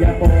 อย่าบอก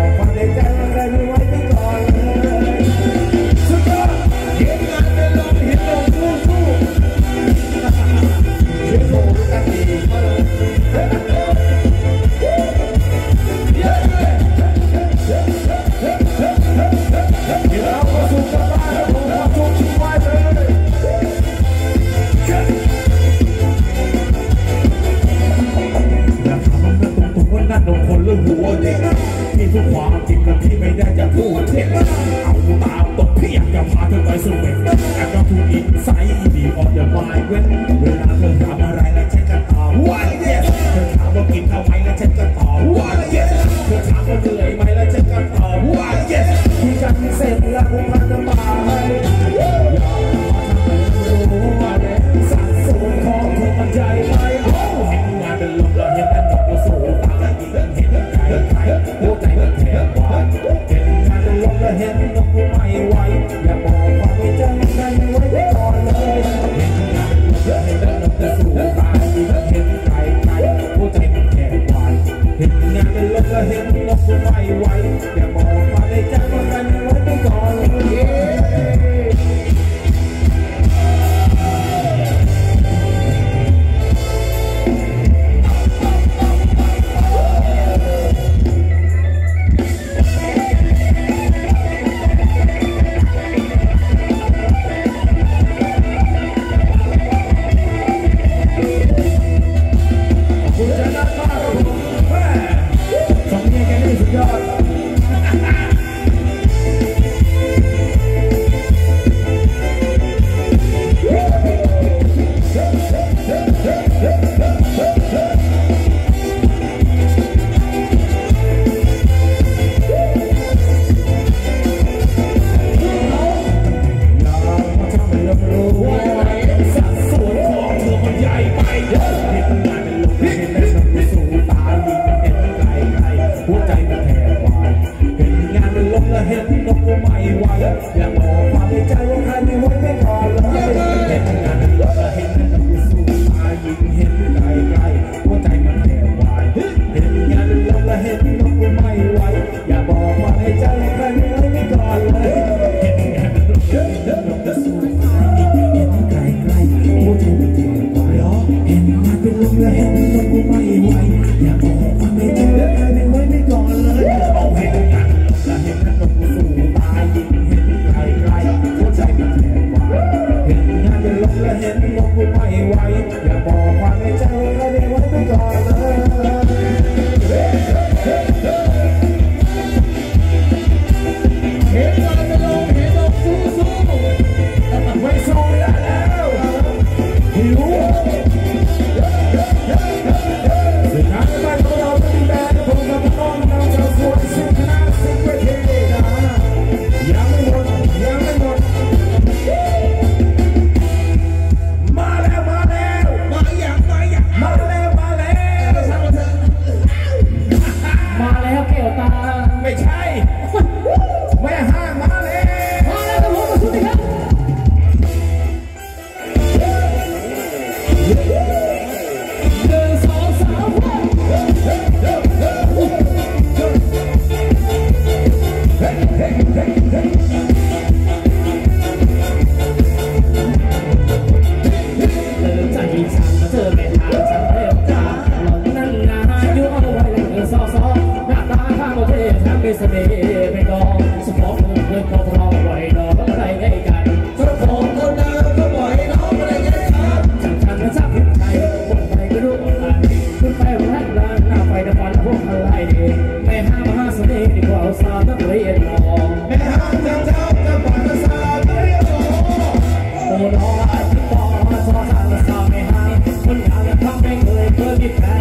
get back.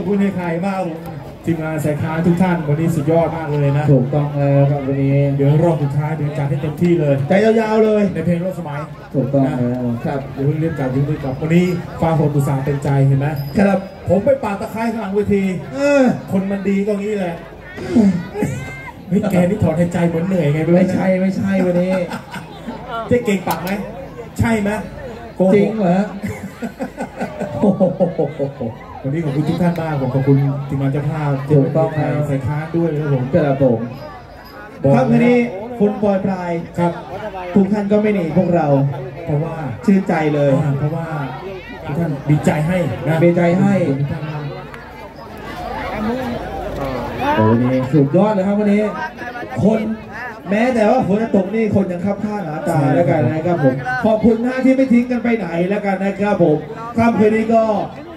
อบคุณในใครมากทีมงานสายค้าทุกท่านวันนี้สุดยอดมากเลยนะ ถูกต้องแล้วครับวันนี้ เดี๋ยวรอบสุดท้ายเดี๋ยวจัดให้เต็มที่เลยใจยาวๆเลยในเพลงรถสมัย ถูกต้องแล้ครับเดี๋ยวเรียบกลับยุ่งด้วยกับวันนี้ฟ้าหนอุตสาห์เป็นใจเห็นไหมครับผมไปปาตะไคร้ข้างหลังเวทีคนมันดีก็งี้แหละเฮ้ยแกนี่ถอนหายใจเหมือนเหนื่อยไงไม่ใช่ไม่ใช่วันนี้เจ๊เก่งปากไหมใช่ไหมจริงเหรอ วันนี้ขอบคุณทุกท่านมากผมขอบคุณทีมงานเจ้าภาพที่ถูกต้องครับ ใส่ค้าด้วยนะครับผมกระโปงครับทีนี้คุณปอยปลายครับทุกท่านก็ไม่หนีพวกเรา เพราะว่าชื่นใจเลย เพราะว่าทุกท่านดีใจให้นะดีใจให้โอ้โหนี่สุดยอดเลยครับวันนี้ คน แม้แต่ว่าฝนจะตกนี่คนยังคับค่าหนาตาแล้วกันนะครับผมขอบคุณนะที่ไม่ทิ้งกันไปไหนแล้วกันนะครับผมค่ำคืนนี้ก็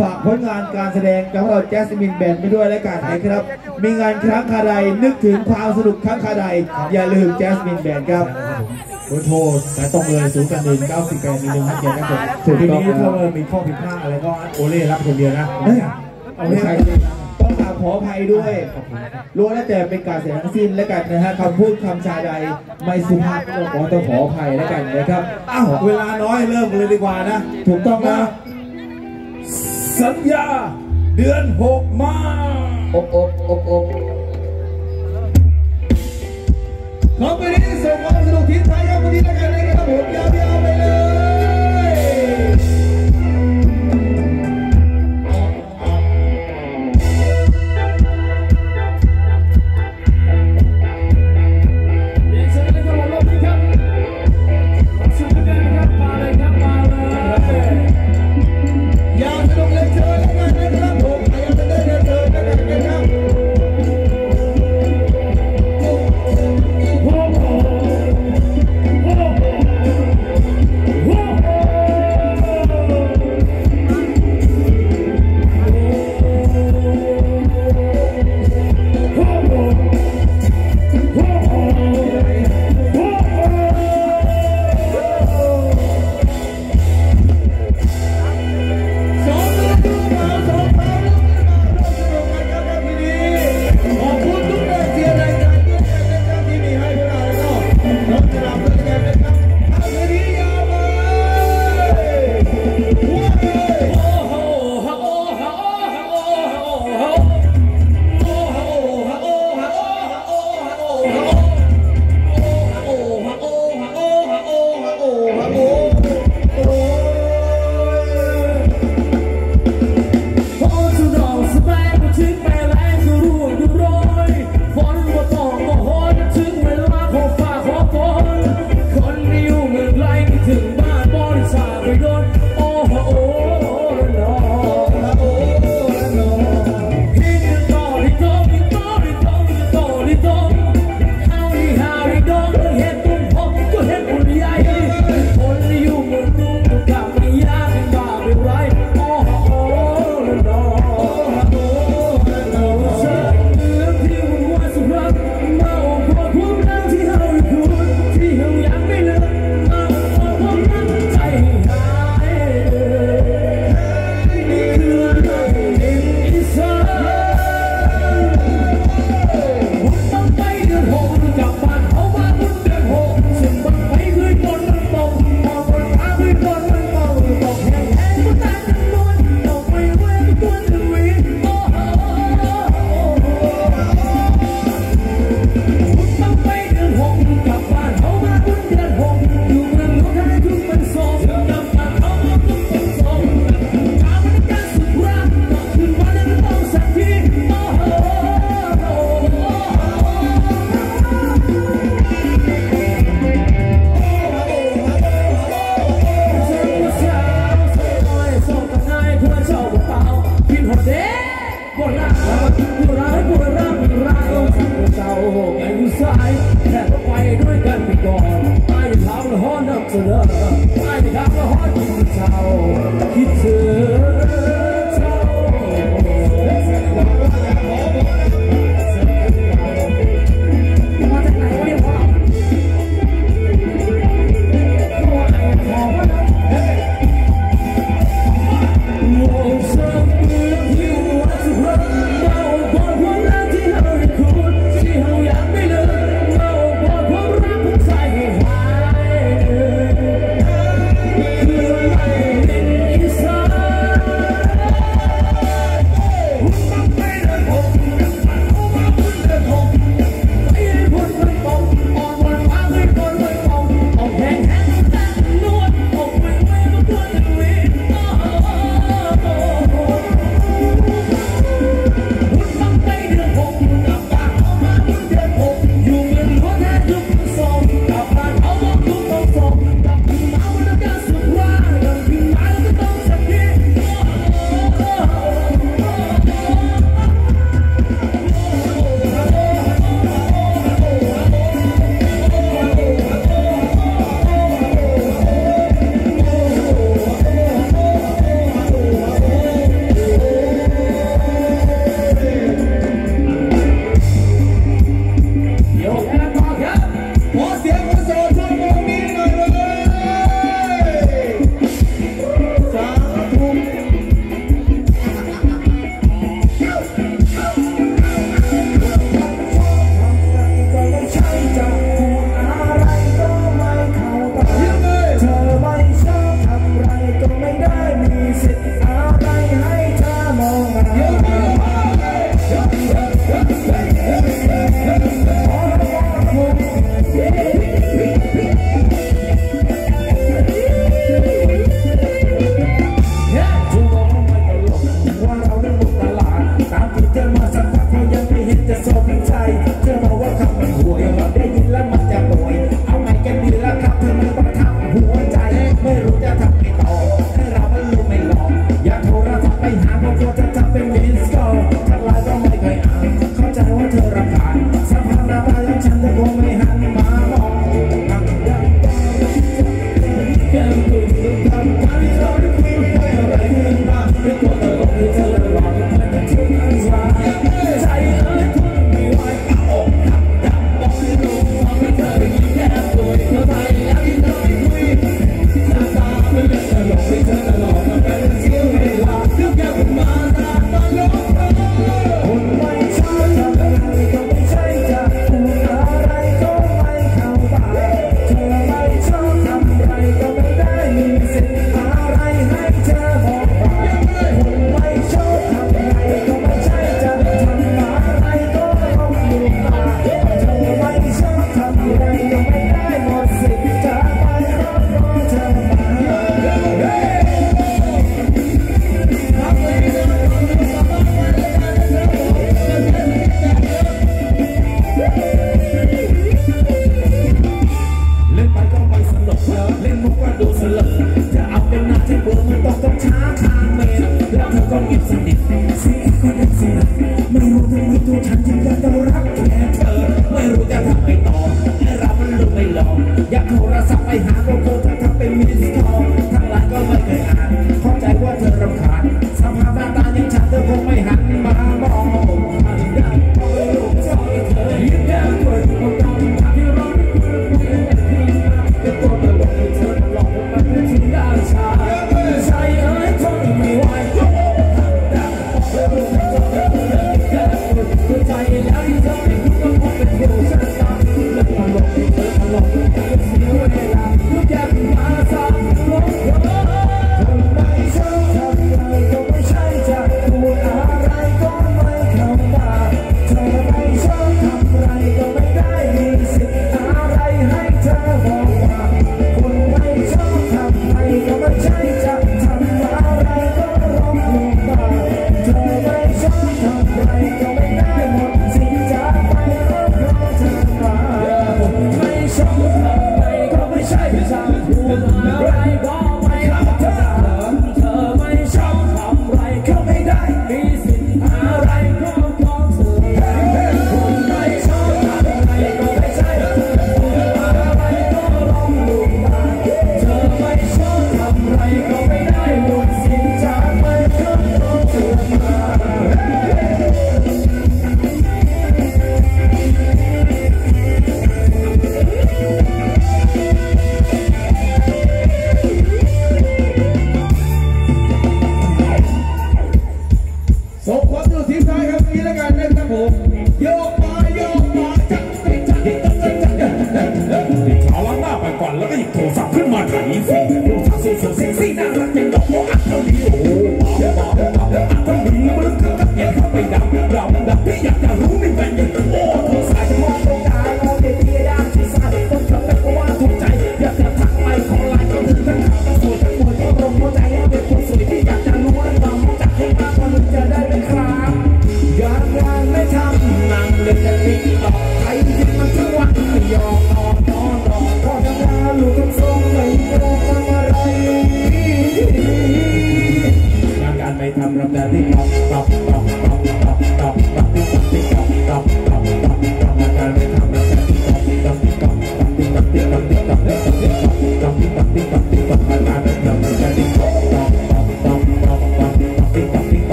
ฝากผลงานการแสดงกับเราแจสมินแบนไปด้วยแล้วกันนะครับ มีงานครั้งคาใดนึกถึงความสนุกครั้งคาใดอย่าลืมแจสมินแบนครับโดยโทรสายตรงเลย0ูนย์กันหนึ่งเก้าสิบแปดหนึ่งเจ็ดนะครับผมทีนี้ถ้ามีข้อผิดพลาดอะไรก็โอเล่รับคนเดียวนะโอเล่ ต้องกราขออภัยด้วยรู้แล้วแต่เป็นการเสียทั้งสิ้นและกันนะฮะคำพูดคำชาใดไม่สุภาพก็ขอต้องขออภัยแล้วกันนะครับอ้าวเวลาน้อยเริ่มเลยดีกว่านะ ถูกต้องนะ สัญญาเดือนหกมาอบอบอบอบขอไปนี่ส่งความสนุกทิ้งท้ายครับวันนี้แล้วกันนะครับผมยาวๆไปเลย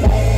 Bye.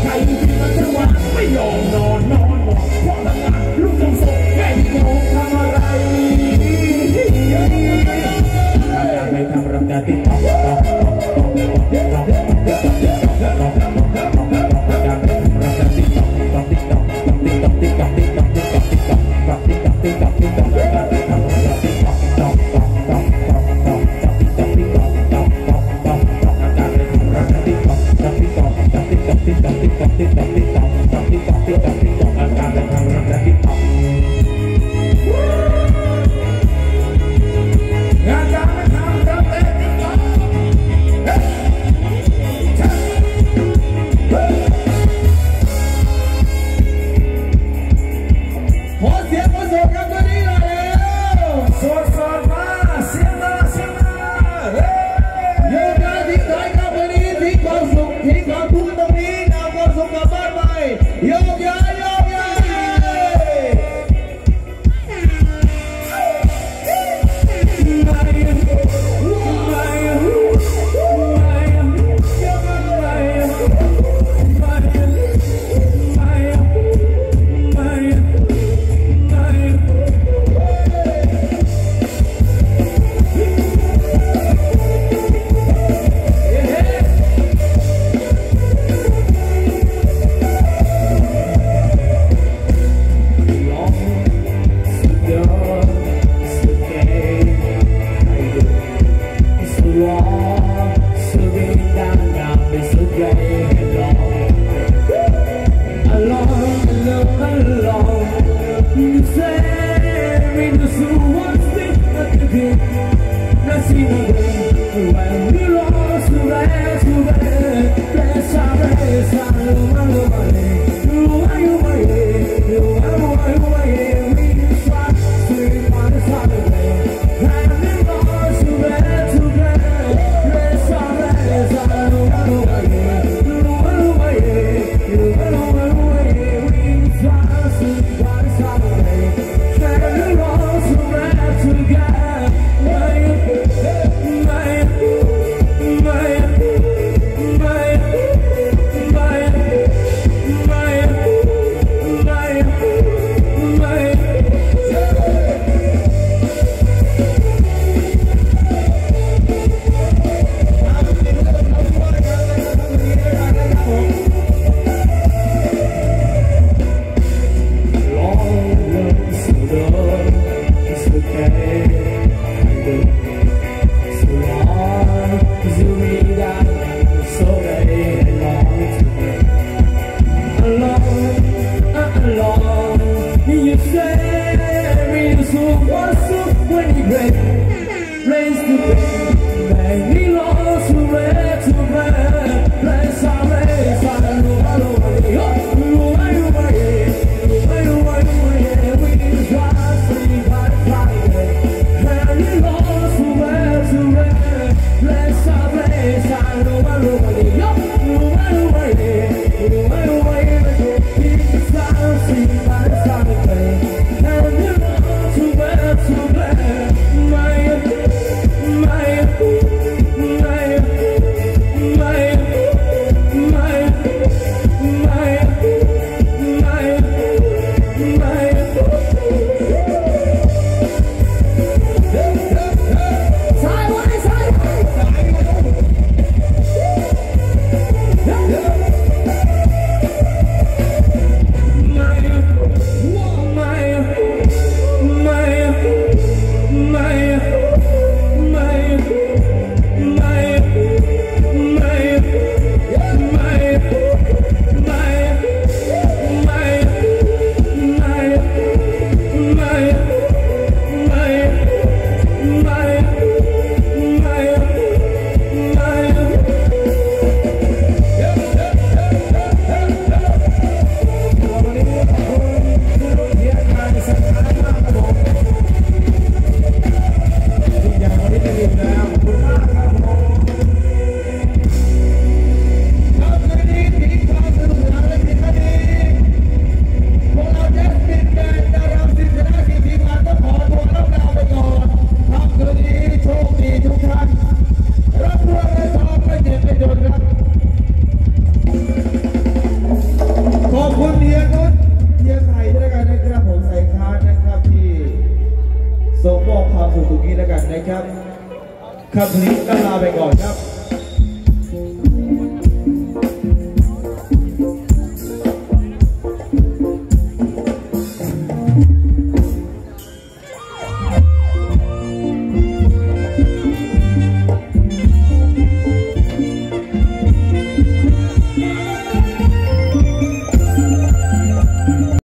Nasina, the wild mirrors, the wild